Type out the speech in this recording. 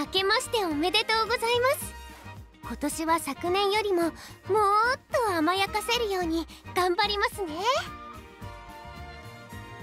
明けましておめでとうございます。今年は昨年よりももっと甘やかせるように頑張りますね。